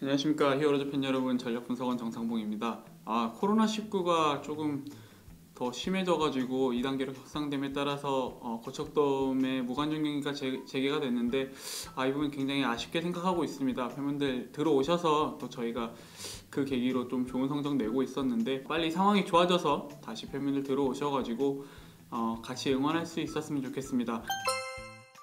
안녕하십니까 히어로즈 팬 여러분 전력 분석원 정상봉입니다. 아 코로나 19가 조금 더 심해져가지고 2단계로 확산됨에 따라서 어, 고척돔의 무관중 경기가 재, 재개가 됐는데 아, 이 부분 굉장히 아쉽게 생각하고 있습니다. 팬분들 들어오셔서 또 저희가 그 계기로 좀 좋은 성적 내고 있었는데 빨리 상황이 좋아져서 다시 팬분들 들어오셔가지고 어, 같이 응원할 수 있었으면 좋겠습니다.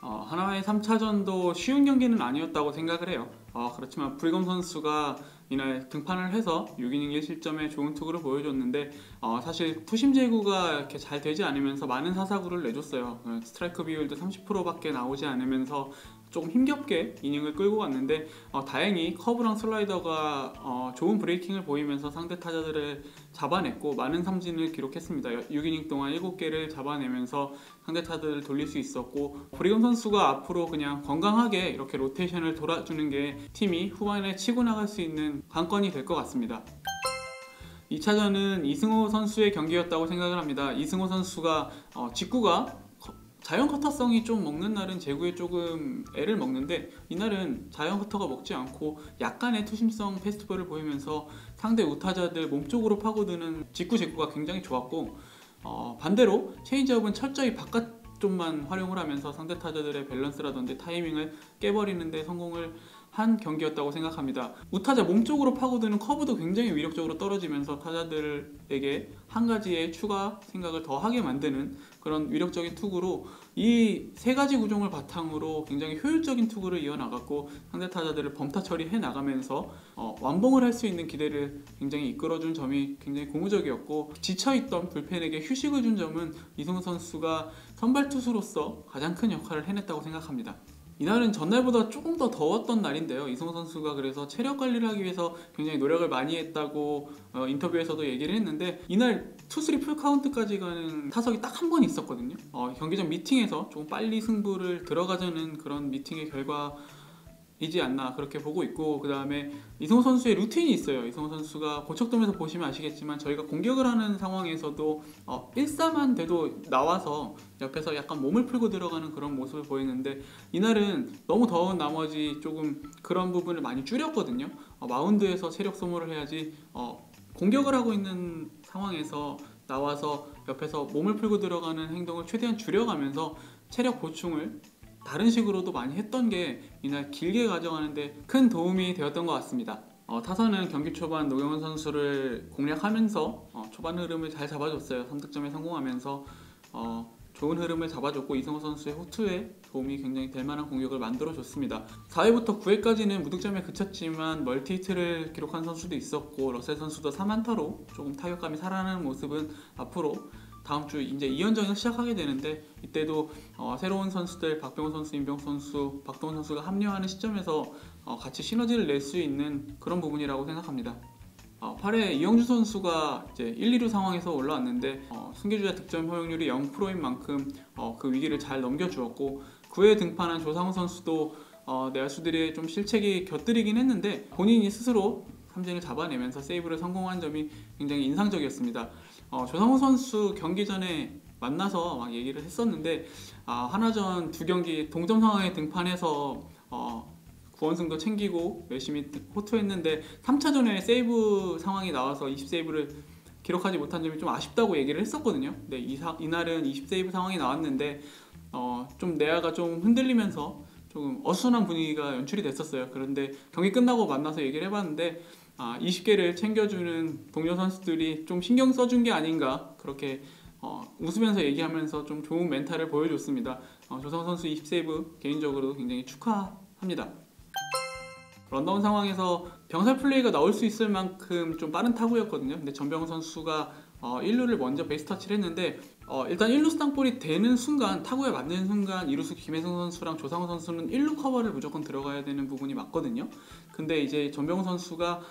어, 한화의 3차전도 쉬운 경기는 아니었다고 생각을 해요. 어, 그렇지만 브리검 선수가 이날 등판을 해서 6이닝 1실점의 좋은 투구를 보여줬는데 어, 사실 투심 제구가 이렇게 잘 되지 않으면서 많은 사사구를 내줬어요. 어, 스트라이크 비율도 30%밖에 나오지 않으면서 조금 힘겹게 이닝을 끌고 갔는데 어, 다행히 커브랑 슬라이더가 어, 좋은 breaking을 보이면서 상대 타자들을 잡아냈고 많은 삼진을 기록했습니다. 6이닝 동안 7개를 잡아내면서 상대 타자들을 돌릴 수 있었고 브리검 선수가 앞으로 그냥 건강하게 이렇게 로테이션을 돌아주는 게 팀이 후반에 치고 나갈 수 있는 관건이 될 것 같습니다. 2차전은 이승호 선수의 경기였다고 생각을 합니다. 이승호 선수가 어, 직구가 자연 커터성이 좀 먹는 날은 제구에 조금 애를 먹는데 이날은 자연 커터가 먹지 않고 약간의 투심성 페스티벌을 보이면서 상대 우타자들 몸쪽으로 파고드는 직구 제구가 굉장히 좋았고 어, 반대로 체인지업은 철저히 바깥 쪽만 활용을 하면서 상대 타자들의 밸런스라든지 타이밍을 깨버리는데 성공을 한 경기였다고 생각합니다. 우타자 몸쪽으로 파고드는 커브도 굉장히 위력적으로 떨어지면서 타자들에게 한 가지의 추가 생각을 더 하게 만드는 그런 위력적인 투구로 이 세 가지 구종을 바탕으로 굉장히 효율적인 투구를 이어나갔고 상대 타자들을 범타 처리해 나가면서 어, 완봉을 할 수 있는 기대를 굉장히 이끌어준 점이 굉장히 고무적이었고 지쳐있던 불펜에게 휴식을 준 점은 이승호 선수가 선발 투수로서 가장 큰 역할을 해냈다고 생각합니다. 이날은 전날보다 조금 더 더웠던 날인데요. 이승호 선수가 그래서 체력 관리를 하기 위해서 굉장히 노력을 많이 했다고 어, 인터뷰에서도 얘기를 했는데 이날 two three 풀카운트까지 가는 타석이 딱 한 번 있었거든요. 어, 경기 전 미팅에서 조금 빨리 승부를 들어가자는 그런 미팅의 결과 이지 않나 그렇게 보고 있고 그 다음에 이승호 선수의 루틴이 있어요. 이승호 선수가 고척돔에서 보시면 아시겠지만 저희가 공격을 하는 상황에서도 어, 1사만 돼도 나와서 옆에서 약간 몸을 풀고 들어가는 그런 모습을 보이는데 이날은 너무 더운 나머지 조금 그런 부분을 많이 줄였거든요. 어, 마운드에서 체력 소모를 해야지 어, 공격을 하고 있는 상황에서 나와서 옆에서 몸을 풀고 들어가는 행동을 최대한 줄여가면서 체력 보충을 다른 식으로도 많이 했던 게 이날 길게 가져가는데 큰 도움이 되었던 것 같습니다. 어, 타선은 경기 초반 노경원 선수를 공략하면서 어, 초반 흐름을 잘 잡아줬어요. 3득점에 성공하면서 어, 좋은 흐름을 잡아줬고 이승호 선수의 호투에 도움이 굉장히 될 만한 공격을 만들어줬습니다. 4회부터 9회까지는 무득점에 그쳤지만 멀티히트를 기록한 선수도 있었고 러셀 선수도 3안타로 조금 타격감이 살아나는 모습은 앞으로 다음 주 이제 2연전을 시작하게 되는데 이때도 어, 새로운 선수들 박병호 선수, 임병 선수, 박동원 선수가 합류하는 시점에서 어, 같이 시너지를 낼 수 있는 그런 부분이라고 생각합니다. 어, 8회 이영주 선수가 이제 1, 2루 상황에서 올라왔는데 어, 승기주자 득점 허용률이 0%인 만큼 어, 그 위기를 잘 넘겨주었고 9회 등판한 조상우 선수도 어, 내야수들의 좀 실책이 곁들이긴 했는데 본인이 스스로 삼진을 잡아내면서 세이브를 성공한 점이 굉장히 인상적이었습니다. 어, 조상우 선수 경기 전에 만나서 막 얘기를 했었는데 아, 하나전 두 경기 동점 상황에 등판해서 어, 구원승도 챙기고 열심히 호투했는데 3차전에 세이브 상황이 나와서 20세이브를 기록하지 못한 점이 좀 아쉽다고 얘기를 했었거든요. 네, 이 사, 이날은 20세이브 상황이 나왔는데 어, 좀 내야가 좀 흔들리면서 조금 어수선한 분위기가 연출이 됐었어요. 그런데 경기 끝나고 만나서 얘기를 해봤는데 아, 20개를 챙겨주는 동료 선수들이 좀 신경 써준 게 아닌가 그렇게 어, 웃으면서 얘기하면서 좀 좋은 멘탈을 보여줬습니다. 어, 조성 선수 20세이브 개인적으로 굉장히 축하합니다. 런다운 상황에서 병살 플레이가 나올 수 있을 만큼 좀 빠른 타구였거든요. 근데 전병훈 선수가 어, 1루를 먼저 베이스 터치를 했는데 어, 일단 1루수 땅볼이 되는 순간 타구에 맞는 순간 이루수 김혜성 선수랑 조상우 선수는 1루 커버를 무조건 들어가야 되는 부분이 맞거든요. 근데 이제 전병우 선수가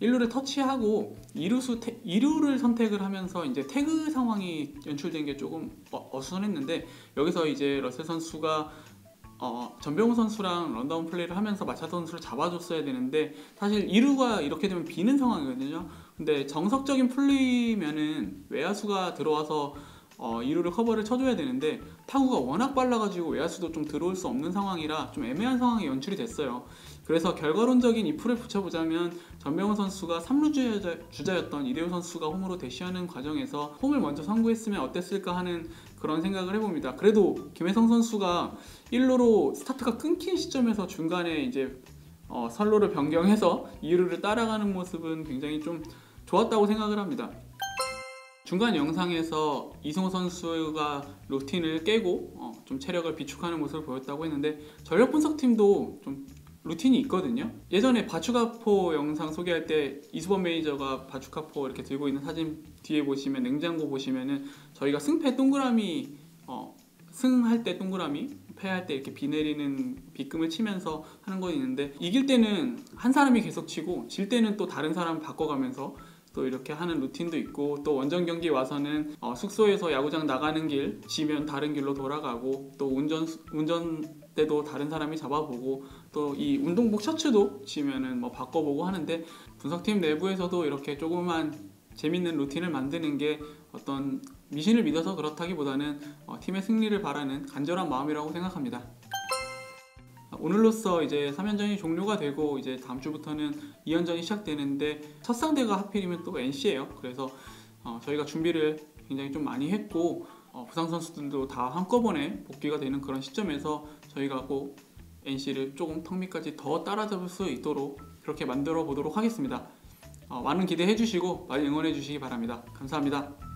1루를 터치하고 2루수 태, 2루를 선택을 하면서 이제 태그 상황이 연출된 게 조금 어, 어수선했는데 여기서 이제 러셀 선수가 어, 전병우 선수랑 런다운 플레이를 하면서 마차도 선수를 잡아줬어야 되는데 사실 2루가 이렇게 되면 비는 상황이거든요. 근데 정석적인 플레이면은 외야수가 들어와서 어, 2루를 커버를 쳐줘야 되는데 타구가 워낙 빨라가지고 외야수도 좀 들어올 수 없는 상황이라 좀 애매한 상황이 연출이 됐어요. 그래서 결과론적인 이프를 붙여보자면 전병훈 선수가 3루 주자, 주자였던 이대호 선수가 홈으로 대시하는 과정에서 홈을 먼저 선구했으면 어땠을까 하는 그런 생각을 해봅니다. 그래도 김혜성 선수가 1루로 스타트가 끊긴 시점에서 중간에 이제 어, 선로를 변경해서 2루를 따라가는 모습은 굉장히 좀 좋았다고 생각을 합니다. 중간 영상에서 이승호 선수가 루틴을 깨고 어, 좀 체력을 비축하는 모습을 보였다고 했는데 전력 분석팀도 좀 루틴이 있거든요. 예전에 바주카포 영상 소개할 때 이수범 매니저가 바주카포 이렇게 들고 있는 사진 뒤에 보시면 냉장고 보시면은 저희가 승패 동그라미 어, 승할 때 동그라미 패할 때 이렇게 비 내리는 비금을 치면서 하는 거 있는데 이길 때는 한 사람이 계속 치고 질 때는 또 다른 사람 바꿔가면서 또 이렇게 하는 루틴도 있고 또 원정 경기 와서는 어, 숙소에서 야구장 나가는 길 지면 다른 길로 돌아가고 또 운전 운전 때도 다른 사람이 잡아보고 또 이 운동복 셔츠도 지면은 뭐 바꿔보고 하는데 분석팀 내부에서도 이렇게 조그만 재밌는 루틴을 만드는 게 어떤 미신을 믿어서 그렇다기보다는 어, 팀의 승리를 바라는 간절한 마음이라고 생각합니다. 오늘로써 이제 3연전이 종료가 되고 이제 다음 주부터는 2연전이 시작되는데 첫 상대가 하필이면 또 NC예요. 그래서 어, 저희가 준비를 굉장히 좀 많이 했고 어, 부상 선수들도 다 한꺼번에 복귀가 되는 그런 시점에서 저희가 꼭 NC를 조금 턱 밑까지 더 따라잡을 수 있도록 그렇게 만들어 보도록 하겠습니다. 어, 많은 기대해 주시고 많이 응원해 주시기 바랍니다. 감사합니다.